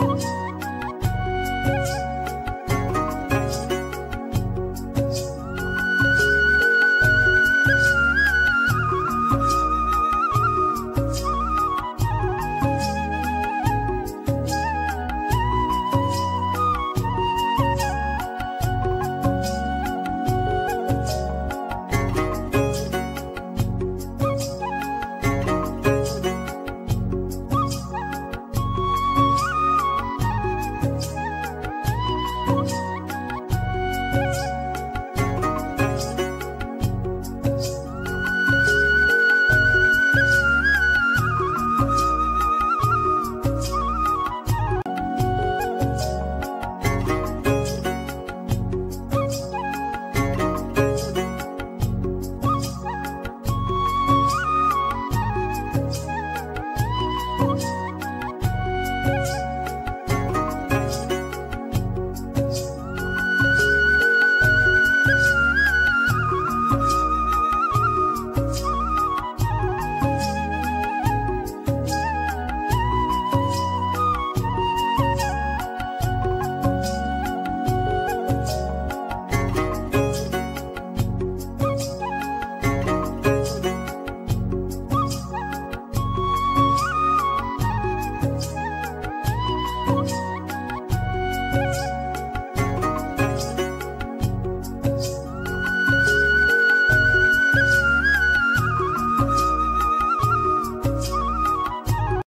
Oh,